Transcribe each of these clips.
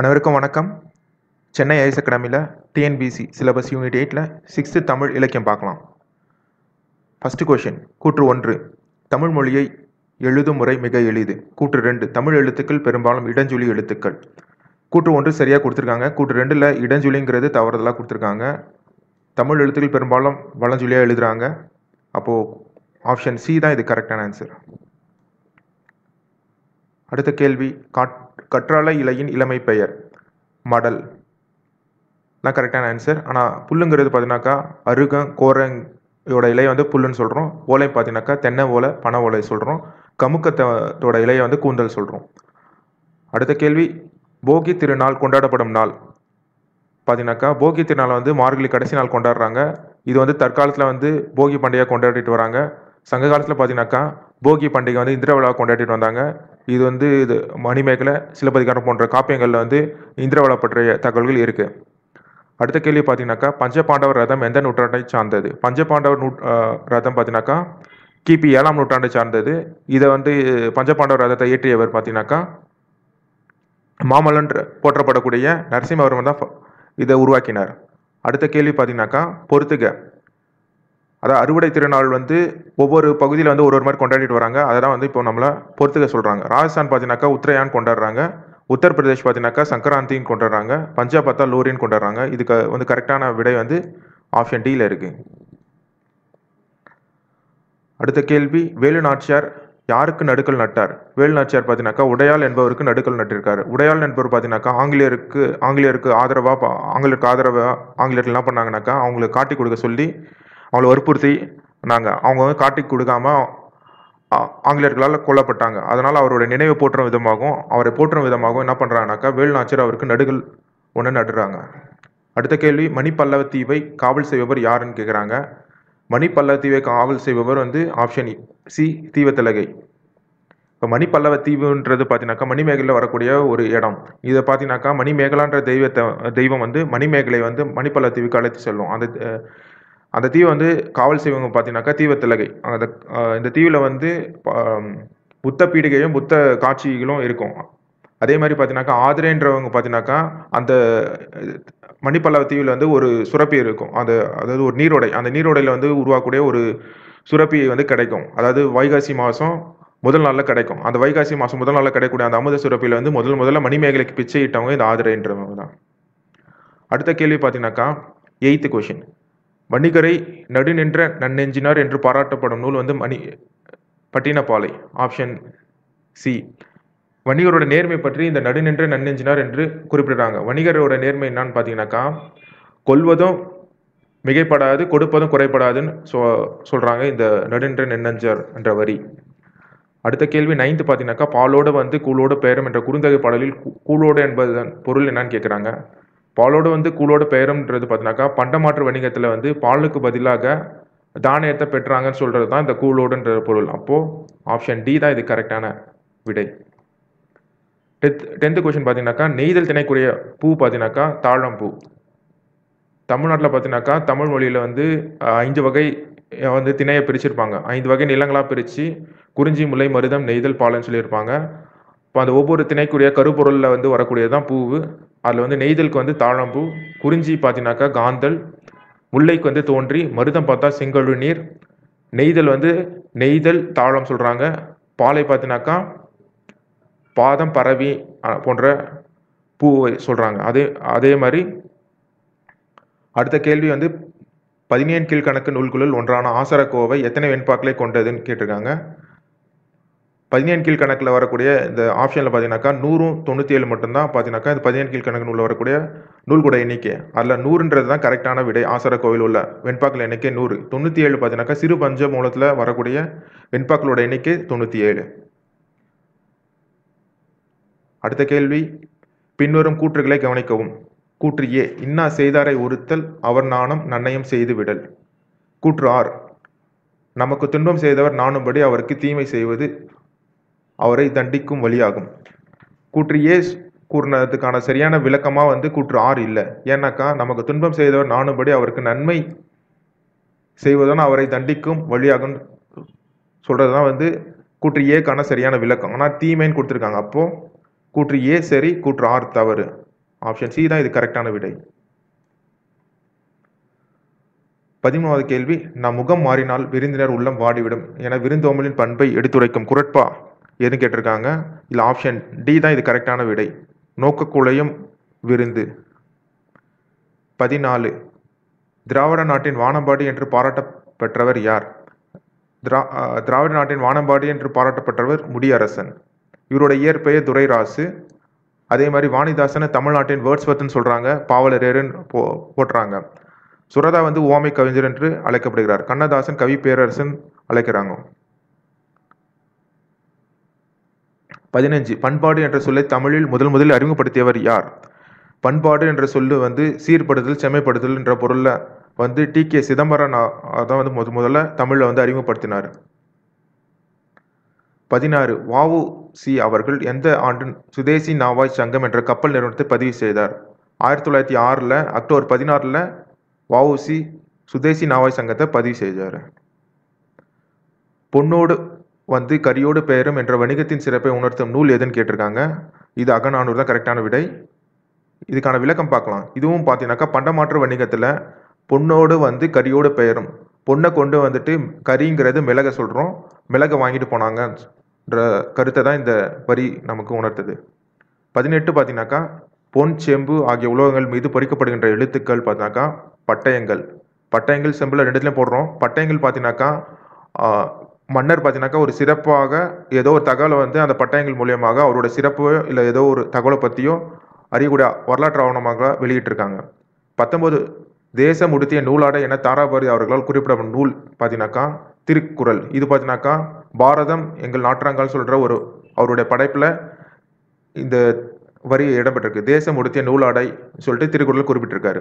அனைவருக்கும் வணக்கம். சென்னை ஐஎஸ் அகாடமியில் டிஎன்பிசி சிலபஸ் யூனிட் எயிட்டில் சிக்ஸ்த்து தமிழ் இலக்கியம் பார்க்கலாம். ஃபஸ்ட்டு கொஷின் கூற்று ஒன்று. தமிழ் மொழியை எழுதும் முறை மிக எளிது. கூற்று ரெண்டு தமிழ் எழுத்துக்கள் பெரும்பாலும் இடஞ்சொலி எழுத்துக்கள். கூற்று ஒன்று சரியாக கொடுத்துருக்காங்க. கூற்று ரெண்டில் இடஞ்சொலிங்கிறது தவறுதலாக கொடுத்துருக்காங்க. தமிழ் எழுத்துக்கள் பெரும்பாலும் வளஞ்சொலியாக எழுதுகிறாங்க அப்போது ஆப்ஷன் சி தான் இது கரெக்டான ஆன்சர் அடுத்த கேள்வி காட் கற்றாழை இலையின் இளமை பெயர். மடல். தான் கரெக்டான ஆன்சர் ஆனால் புல்லுங்கிறது பார்த்தீங்கன்னாக்கா அருகம் கோரங்கோட இலையை வந்து புல்லுன்னு சொல்கிறோம் ஓலை பார்த்தீங்கன்னாக்கா தென்னை ஓலை பனை ஓலை சொல்கிறோம் கமுக்கத்தோட இலையை வந்து கூந்தல் சொல்கிறோம் அடுத்த கேள்வி. போகி திருநாள் கொண்டாடப்படும் நாள். பார்த்தீங்கன்னாக்கா போகி திருநாள் வந்து மார்கழி கடைசி நாள் கொண்டாடுறாங்க. இது வந்து தற்காலத்தில் வந்து போகி பண்டிகை கொண்டாடிட்டு வராங்க. சங்க காலத்தில் பார்த்தீங்கன்னாக்கா போகி பண்டிகை வந்து இந்திர விழா கொண்டாடிட்டு வந்தாங்க. இது வந்து இது மணிமேகலை சிலப்பதிகாரம் போன்ற காப்பியங்களில் வந்து இந்திர பற்றிய தகவல்கள் இருக்குது அடுத்த கேள்வி பார்த்தீங்கன்னாக்கா பஞ்சபாண்டவர் ரதம் எந்த நூற்றாண்டை சார்ந்தது? பஞ்சபாண்டவர் நூ ரதம் பார்த்தீங்கன்னாக்கா கிபி ஏழாம் நூற்றாண்டை சார்ந்தது. இதை வந்து பஞ்சபாண்டவர் ரதத்தை இயற்றியவர் பார்த்தீங்கன்னாக்கா மாமல்லன் போற்றப்படக்கூடிய நரசிம்மவர்மன் தான் இதை உருவாக்கினார். அடுத்த கேள்வி பார்த்தீங்கன்னாக்கா பொறுத்துக. அதாவது அறுவடை திருநாள் வந்து ஒவ்வொரு பகுதியில் வந்து ஒரு ஒரு மாதிரி கொண்டாடிட்டு வராங்க. அதை தான் வந்து இப்போ நம்மளை பொறுத்துக்க சொல்கிறாங்க ராஜஸ்தான் பார்த்தீங்கன்னாக்கா உத்தரையான் கொண்டாடுறாங்க. உத்தரப்பிரதேஷ் பார்த்தீங்கன்னாக்கா சங்கராந்தின்னு கொண்டாடுறாங்க. பஞ்சாப் பார்த்தா லோரின்னு கொண்டாடுறாங்க. இதுக்கு வந்து கரெக்டான விடை வந்து ஆப்ஷன் டியில் இருக்குது அடுத்த கேள்வி வேலு நாச்சியார் யாருக்கு நடுக்கல் நட்டார்? வேலு நாச்சியார் பார்த்தீங்கன்னாக்கா உடையாள் என்பவருக்கு நடுக்கல் நட்டிருக்காரு. உடையாள் என்பவர் பார்த்தீங்கன்னாக்கா ஆங்கிலேயருக்கு ஆங்கிலேயருக்கு ஆதரவாக ஆங்கிலேயருக்கு ஆதரவாக ஆங்கிலேயர்கள் என்ன பண்ணாங்கனாக்கா அவங்களுக்கு காட்டி கொடுக்க சொல்லி அவங்கள வற்புறுத்தி நாங்கள் அவங்க வந்து காட்டி கொடுக்காம ஆ- ஆங்கிலேயர்களால் கொல்லப்பட்டாங்க. அதனால் அவரோட நினைவை போற்றும் விதமாகவும் அவரை போற்றும் விதமாகவும் என்ன பண்ணுறாங்கனாக்கா வேலு அவருக்கு நடுகள் ஒன்று நடுறாங்க. அடுத்த கேள்வி மணிப்பல்லவ தீவை காவல் செய்பவர் யாருன்னு கேட்குறாங்க மணிப்பல்லவ தீவை காவல் செய்பவர் வந்து ஆப்ஷன் சி e, தீவத்திலகை. இப்போ மணிப்பல்லவ தீவுன்றது பார்த்தீங்கன்னாக்கா மணிமேகலையில் வரக்கூடிய ஒரு இடம். இதை பார்த்தீங்கன்னாக்கா மணிமேகலான்ற தெய்வத்தை தெய்வம் வந்து மணிமேகலை வந்து மணிப்பல்லவ தீவுக்கு அழைத்து செல்லும். அந்த அந்த தீவை வந்து காவல் செய்வங்க பார்த்தீங்கன்னாக்கா தீவத்திலகை அந்த இந்த தீவில் வந்து புத்த பீடிகையும் புத்த காட்சிகளும் இருக்கும். அதே மாதிரி பார்த்தீங்கன்னாக்கா ஆதிரேன்றவங்க பார்த்தீங்கன்னாக்கா அந்த மணிப்பல்லவ தீவில் வந்து ஒரு சுரப்பி இருக்கும். அந்த அதாவது ஒரு நீரோடை. அந்த நீரோடையில் வந்து உருவாக்கக்கூடிய ஒரு சுரப்பி வந்து கிடைக்கும். அதாவது வைகாசி மாதம் முதல் நாளில் கிடைக்கும். அந்த வைகாசி மாதம் முதல் நாளில் கிடைக்கக்கூடிய அந்த அமுத சுரப்பியில் வந்து முதல் முதல்ல மணிமேகலைக்கு பிச்சை இட்டவங்க இந்த ஆதிரைன்றவங்க தான். அடுத்த கேள்வி பார்த்தீங்கன்னாக்கா எயித்து கொஷின் வணிகரை நடுநின்ற நன்னெஞ்சினார் என்று பாராட்டப்படும் நூல் வந்து மணி பட்டினப்பாலை ஆப்ஷன் சி வணிகரோட நேர்மை பற்றி இந்த நடுநின்ற நன்னெஞ்சினார் என்று குறிப்பிடுறாங்க. வணிகரோட நேர்மை என்னன்னு பார்த்தீங்கன்னாக்கா கொல்வதும் மிகைப்படாது கொடுப்பதும் குறைப்படாதுன்னு சொ சொல்கிறாங்க இந்த நடுநின்ற நென்னஞ்சார் என்ற வரி. அடுத்த கேள்வி நைன்த்து பார்த்தீங்கன்னாக்கா பாலோடு வந்து கூழோடு பேரம் என்ற குறுந்தகை பாடலில் கூ- கூழோடு என்பதன் பொருள் என்னன்னு கேட்குறாங்க பாலோடு வந்து கூழோட பெயரும்ன்றது பார்த்தீங்கன்னாக்கா பண்டமாற்று வணிகத்தில் வந்து பாலுக்கு பதிலாக தானியத்தை பெற்றாங்கன்னு சொல்கிறது தான் இந்த கூழோடுன்ற பொருள். அப்போது ஆப்ஷன் டி தான் இது கரெக்டான விடை. டென்த் டென்த்து கொஷின் பார்த்தீங்கன்னாக்கா நெய்தல் திணைக்குரிய பூ பார்த்தீங்கன்னாக்கா தாழம்பூ தமிழ்நாட்டில் பார்த்தீங்கன்னாக்கா தமிழ் மொழியில் வந்து ஐந்து வகை வந்து திணையை பிரிச்சிருப்பாங்க. ஐந்து வகை நிலங்களாக பிரித்து குறிஞ்சி முல்லை மருதம் நெய்தல் பாலன்னு சொல்லியிருப்பாங்க. இப்போ அந்த ஒவ்வொரு திணைக்குரிய கருப்பொருளில் வந்து வரக்கூடியது தான் பூவு. அதில் வந்து நெய்தலுக்கு வந்து தாழம்பூ குறிஞ்சி பார்த்தீங்கன்னாக்கா காந்தல் முல்லைக்கு வந்து தோன்றி மருதம் பார்த்தா செங்கழு நீர் நெய்தல் வந்து நெய்தல் தாழம் சொல்கிறாங்க பாலை பார்த்தீங்கன்னாக்கா பாதம் பரவி போன்ற பூவை சொல்கிறாங்க அதே அதே மாதிரி அடுத்த கேள்வி வந்து பதினேழு கீழ்கணக்கு நூல்களுள் ஒன்றான ஆசரக்கோவை எத்தனை வெண்பாக்களை கொண்டதுன்னு கேட்டிருக்காங்க. பதினேழு கீழ்கணக்கில் வரக்கூடிய இந்த ஆப்ஷனில் பார்த்தீங்கன்னாக்கா நூறும் தொண்ணூற்றி ஏழு மட்டும்தான் பார்த்தீங்கன்னாக்கா இந்த பதினேழு கீழ் கணக்கு நூலில் வரக்கூடிய நூல்கூட எண்ணிக்கை. அதில் நூறுன்றது தான் கரெக்டான விடை. ஆசரக்கோவில் உள்ள வெண்பாக்கள் எண்ணிக்கை நூறு. தொண்ணூற்றி ஏழு பார்த்தீங்கன்னாக்கா சிறு பஞ்ச மூலத்தில் வரக்கூடிய வெண்பாக்களோட எண்ணிக்கை தொண்ணூற்றி ஏழு அடுத்த கேள்வி. பின்வரும் கூற்றுகளை கவனிக்கவும். கூற்று ஏ. இன்னா செய்தாரை ஒருத்தல் அவர் நாணம் நன்னயம் செய்து விடல். கூற்று ஆர் நமக்கு துன்பம் செய்தவர் நாணும்படி அவருக்கு தீமை செய்வது அவரை தண்டிக்கும் வழியாகும். கூற்று ஏ கூறினதுக்கான சரியான விளக்கமாக வந்து கூற்று ஆறு இல்லை. ஏன்னாக்கா நமக்கு துன்பம் செய்தவர் நானும்படி அவருக்கு நன்மை செய்வதுதான் அவரை தண்டிக்கும் வழியாகும் சொல்கிறது தான் வந்து கூற்று ஏக்கான சரியான விளக்கம். ஆனால் தீமைன்னு கொடுத்துருக்காங்க. அப்போது கூற்று ஏ சரி கூற்று ஆறு தவறு. ஆப்ஷன் சி தான் இது கரெக்டான விடை. பதிமூணாவது கேள்வி நம் முகம் மாறினால் விருந்தினர் உள்ளம் வாடிவிடும். என விருந்தோம்பலின் பண்பை எடுத்துரைக்கும் குரட்பா? எதுன்னு கேட்டிருக்காங்க? இல்லை ஆப்ஷன் டி தான் இது கரெக்டான விடை. நோக்கக்குழையும் விருந்து. பதினாலு. திராவிட நாட்டின் வானம்பாடி என்று பாராட்ட பெற்றவர் யார்? திரா திராவிட நாட்டின் வானம்பாடி என்று பாராட்டப்பட்டவர் முடியரசன். இவருடைய இயற்பெயர் துரைராசு. அதே மாதிரி வாணிதாசனை தமிழ்நாட்டின் வேர்ட்ஸ்வர்த்துன்னு சொல்கிறாங்க பாவலரேருன்னு போ போட்டுறாங்க. சுரதா வந்து ஓமை கவிஞர் என்று அழைக்கப்படுகிறார். கண்ணதாசன் கவி பேரரசன் அழைக்கிறாங்க. பதினஞ்சு. பண்பாடு என்ற சொல்லை தமிழில் முதல் முதலில் அறிமுகப்படுத்தியவர் யார்? பண்பாடு என்ற சொல்லு வந்து சீர்படுதல் செம்மைப்படுதல் என்ற பொருளில் வந்து டி. கே. சிதம்பரம் தான் வந்து முத முதல்ல தமிழில் வந்து அறிமுகப்படுத்தினார். பதினாறு. வாவு சி அவர்கள் எந்த ஆண்டு சுதேசி நாவாய் சங்கம் என்ற கப்பல் நிறுவனத்தை பதிவு செய்தார்? ஆயிரத்தி தொள்ளாயிரத்தி ஆறில் அக்டோபர் பதினாறில் வஉசி சுதேசி நாவாய் சங்கத்தை பதிவு செய்தார். பொன்னோடு வந்து கரியோடு பெயரும் என்ற வணிகத்தின் சிறப்பை உணர்த்தும் நூல் எதுன்னு கேட்டிருக்காங்க. இது அகநானூர் தான் கரெக்டான விடை. இதுக்கான விளக்கம் பார்க்கலாம். இதுவும் பார்த்தீங்கன்னாக்கா பண்டமாற்று வணிகத்தில் பொண்ணோடு வந்து கரியோடு பெயரும். பொண்ணை கொண்டு வந்துட்டு கரிங்கிறது மிளகை சொல்கிறோம் மிளகை வாங்கிட்டு போனாங்கன்ற கருத்தை தான் இந்த வரி நமக்கு உணர்த்துது. பதினெட்டு பார்த்தீங்கன்னாக்கா பொன் செம்பு ஆகிய உலோகங்கள் மீது பொறிக்கப்படுகின்ற எழுத்துக்கள் பார்த்தினாக்கா பட்டயங்கள். பட்டயங்கள் செம்பில் ரெண்டுத்துலையும் போடுறோம். பட்டயங்கள் பார்த்தீங்கன்னாக்கா மன்னர் பார்த்தீங்கன்னாக்கா ஒரு சிறப்பாக ஏதோ ஒரு தகவலை வந்து அந்த பட்டயங்கள் மூலியமாக அவரோட சிறப்போ இல்லை ஏதோ ஒரு தகவலை பற்றியோ அறியக்கூடிய வரலாற்று ஆவணமாக வெளியிட்டிருக்காங்க. பத்தொன்பது தேசம் உடுத்திய நூலாடை என தாராபதி அவர்களால் குறிப்பிடப்படும் நூல் பார்த்தீங்கன்னாக்கா திருக்குறள். இது பார்த்தீங்கன்னாக்கா பாரதம் எங்கள் நாற்றாங்கால் சொல்கிற ஒரு அவருடைய படைப்பில் இந்த வரி இடம்பெற்றிருக்கு. தேசம் உடுத்திய நூலாடை சொல்லிட்டு திருக்குறள் குறிப்பிட்டிருக்காரு.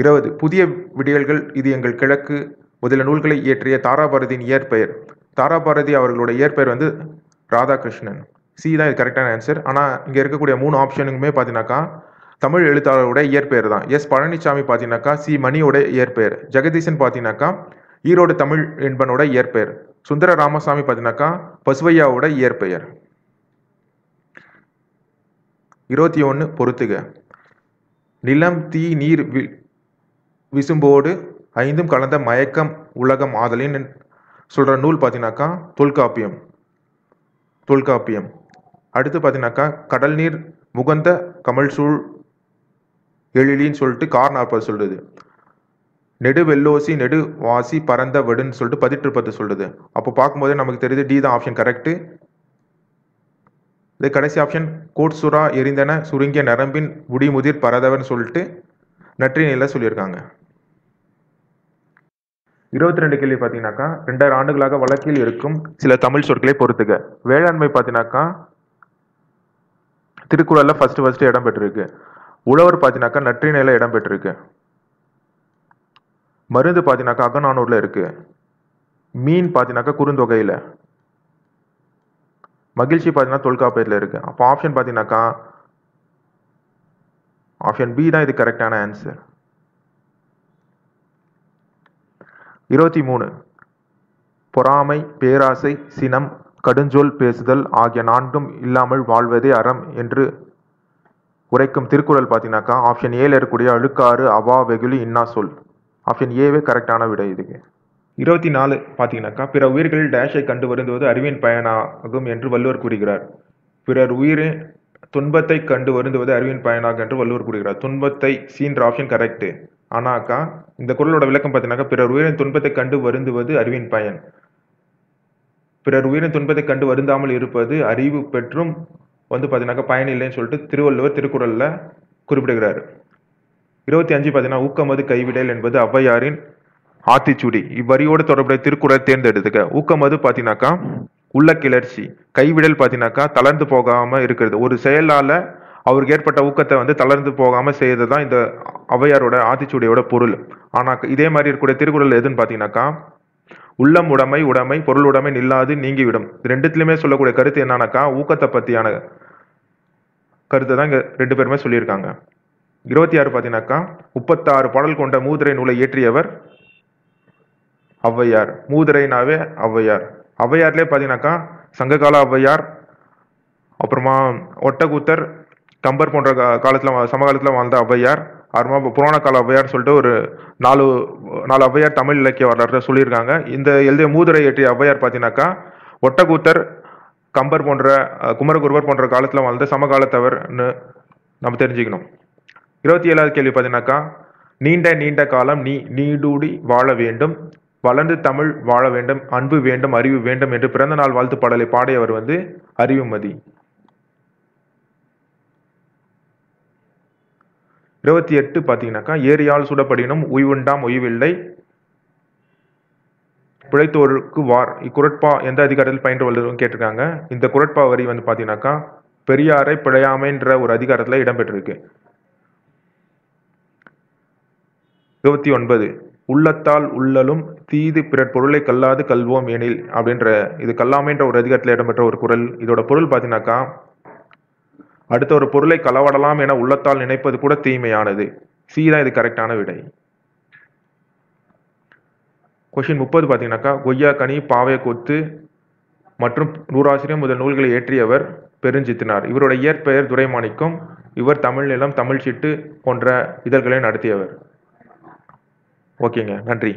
இருபது புதிய விடியல்கள் இது எங்கள் கிழக்கு முதல நூல்களை இயற்றிய தாராபாரதியின் இயற்பெயர். தாராபாரதி அவர்களுடைய இயற்பெயர் வந்து ராதாகிருஷ்ணன். சி தான் இது கரெக்டான ஆன்சர் ஆனால் இங்கே இருக்கக்கூடிய மூணு ஆப்ஷனுக்குமே பார்த்தீங்கன்னாக்கா தமிழ் எழுத்தாளரோட இயற்பெயர் தான். எஸ் பழனிசாமி பார்த்தீங்கன்னாக்கா சி மணியோட இயற்பெயர். ஜெகதீசன் பார்த்தீங்கன்னாக்கா ஈரோடு தமிழ் என்பனோட இயற்பெயர். சுந்தர ராமசாமி பார்த்தீங்கன்னாக்கா பசுவையாவோட இயற்பெயர். இருபத்தி ஒன்று பொறுத்துக. நிலம் தீ நீர் வி விசும்போடு ஐந்தும் கலந்த மயக்கம் உலகம் ஆதலின் சொல்கிற நூல் பார்த்தீங்கன்னாக்கா தொல்காப்பியம். தொல்காப்பியம். அடுத்து பார்த்தீங்கன்னாக்கா கடல் நீர் முகந்த கமல் சூழ் எழிலின்னு சொல்லிட்டு கார் நாற்பது சொல்லுது நெடு வெள்ளோசி நெடு வாசி பரந்த வெடுன்னு சொல்லிட்டு பதிற்றுப்பத்து சொல்லுது அப்போ பார்க்கும்போதே நமக்கு தெரியுது டி தான் ஆப்ஷன் கரெக்டு இது கடைசி ஆப்ஷன் கோட் சுறா எரிந்தன சுருங்கிய நரம்பின் முடிமுதிர் பரதவன் சொல்லிட்டு நற்றினையில சொல்லியிருக்காங்க. இருபத்தி ரெண்டு கேள்வி பார்த்தீங்கன்னாக்கா ரெண்டாயிரம் ஆண்டுகளாக வழக்கில் இருக்கும் சில தமிழ் சொற்களை பொறுத்துக. வேளாண்மை பார்த்தீங்கன்னாக்கா திருக்குறளில் ஃபர்ஸ்ட் ஃபர்ஸ்ட் இடம் பெற்றிருக்கு. உழவர் பார்த்தீங்கன்னாக்கா நற்றினையில இடம் பெற்றிருக்கு. மருந்து பார்த்தீங்கன்னாக்கா அகநானூரில் இருக்கு. மீன் பார்த்தீங்கன்னாக்கா குறுந்தொகையில். மகிழ்ச்சி பார்த்தீங்கன்னா தொல்காப்பியத்தில் இருக்கு. அப்போ ஆப்ஷன் பார்த்தீங்கன்னாக்கா ஆப்ஷன் பி தான் இது கரெக்டான ஆன்சர் இருபத்தி மூணு. பொறாமை பேராசை சினம் கடுஞ்சொல் பேசுதல் ஆகிய நான்கும் இல்லாமல் வாழ்வதே அறம் என்று உரைக்கும் திருக்குறள் பார்த்தீங்கன்னாக்கா ஆப்ஷன் ஏல இருக்கக்கூடிய அழுக்காறு அவா வெகுலி இன்னா சொல். ஆப்ஷன் ஏவே கரெக்டான விடை இதுக்கு இருபத்தி நாலு பார்த்தீங்கன்னாக்கா பிற உயிர்களில் டேஷை கண்டு வருந்துவது அறிவின் பயனாகும் என்று வள்ளுவர் கூறுகிறார். பிறர் உயிரின் துன்பத்தை கண்டு வருந்துவது அறிவின் பயனாகும் என்று வள்ளுவர் கூறுகிறார். துன்பத்தை சீன்ற ஆப்ஷன் கரெக்ட் ஆனாக்கா இந்த குறளோட விளக்கம் பார்த்தீங்கன்னாக்கா பிறர் உயிரின் துன்பத்தை கண்டு வருந்துவது அறிவின் பயன். பிறர் உயிரின் துன்பத்தை கண்டு வருந்தாமல் இருப்பது அறிவு பெற்றும் வந்து பார்த்தீங்கன்னாக்கா பயன் இல்லைன்னு சொல்லிட்டு திருவள்ளுவர் திருக்குறளில் குறிப்பிடுகிறார். இருபத்தி அஞ்சு பார்த்தீங்கன்னா ஊக்கமது கைவிடல் என்பது ஔவையாரின் ஆத்திச்சுடி. இவ்வரியோடு தொடர்புடைய திருக்குறள் தேர்ந்தெடுத்துக்க. ஊக்கமது பார்த்தீங்கன்னாக்கா உள்ள கிளர்ச்சி. கைவிடல் பார்த்தீங்கன்னாக்கா தளர்ந்து போகாமல் இருக்கிறது. ஒரு செயலால் அவருக்கு ஏற்பட்ட ஊக்கத்தை வந்து தளர்ந்து போகாமல் செய்யறது தான் இந்த ஔவையாரோட ஆத்திச்சூடியோட பொருள். ஆனால் இதே மாதிரி இருக்கக்கூடிய திருக்குறள் எதுன்னு பார்த்தீங்கன்னாக்கா உள்ளம் உடைமை உடைமை பொருள் உடைமை நில்லாது நீங்கிவிடும். இது சொல்லக்கூடிய கருத்து என்னன்னாக்கா ஊக்கத்தை பற்றியான கருத்தை தான் இங்கே ரெண்டு பேருமே சொல்லியிருக்காங்க. இருபத்தி ஆறு பார்த்தீங்கன்னாக்கா முப்பத்தாறு பாடல் கொண்ட மூதுரை நூலை இயற்றியவர் ஔவையார். மூதுரைனாவே ஔவையார். ஔவையார்லேயே பார்த்தீங்கன்னாக்கா சங்ககால ஔவையார் அப்புறமா ஒட்டக்கூத்தர் கம்பர் போன்ற காலத்தில் சமகாலத்தில் வாழ்ந்த ஔவையார் அப்புறமா புராண கால ஔவையார் சொல்லிட்டு ஒரு நாலு நாலு ஔவையார் தமிழ் இலக்கிய வரலாறுல சொல்லியிருக்காங்க. இந்த எழுதிய மூதுரை ஏற்றிய ஔவையார் பார்த்தீங்கன்னாக்கா ஒட்டக்கூத்தர் கம்பர் போன்ற குமரகுருவர் போன்ற காலத்தில் வாழ்ந்த சமகாலத்தவர்னு நம்ம தெரிஞ்சுக்கணும். இருபத்தி ஏழாவது கேள்வி பார்த்தீங்கன்னாக்கா நீண்ட நீண்ட காலம் நீ நீடூடி வாழ வேண்டும் வளர்ந்து தமிழ் வாழ வேண்டும் அன்பு வேண்டும் அறிவு வேண்டும் என்று பிறந்த நாள் வாழ்த்து பாடலை பாடியவர் வந்து அறிவுமதி. இருபத்தி எட்டு பார்த்தீங்கன்னாக்கா ஏரியால் சுடப்படினும் உய்வுண்டாம் உய்வில்லை பிழைத்தோருக்கு வார். இக்குரட்பா எந்த அதிகாரத்தில் பயின்று வல்லதும் கேட்டிருக்காங்க. இந்த குரட்பா வரி வந்து பார்த்தீங்கன்னாக்கா பெரியாரை பிழையாமைன்ற ஒரு அதிகாரத்தில் இடம்பெற்றிருக்கு. இருபத்தி ஒன்பது உள்ளத்தால் உள்ளலும் தீது பிறர் பொருளை கல்லாது கல்வோம் எனில் அப்படின்ற இது கல்லாமைன்ற ஒரு அதிகாரத்தில் இடம்பெற்ற ஒரு குரல். இதோட பொருள் பார்த்தீங்கன்னாக்கா அடுத்த ஒரு பொருளை களவாடலாம் என உள்ளத்தால் நினைப்பது கூட தீமையானது. சி தான் இது கரெக்டான விடை. கொஷின் முப்பது பார்த்தீங்கன்னாக்கா கொய்யா கனி பாவை கொத்து மற்றும் நூறாசிரியம் முதல் நூல்களை இயற்றியவர் பெருஞ்சித்தினார். இவருடைய இயற்பெயர் துரைமாணிக்கம் இவர் தமிழ் நிலம் தமிழ் சிட்டு போன்ற இதழ்களை நடத்தியவர். ஓகேங்க நன்றி.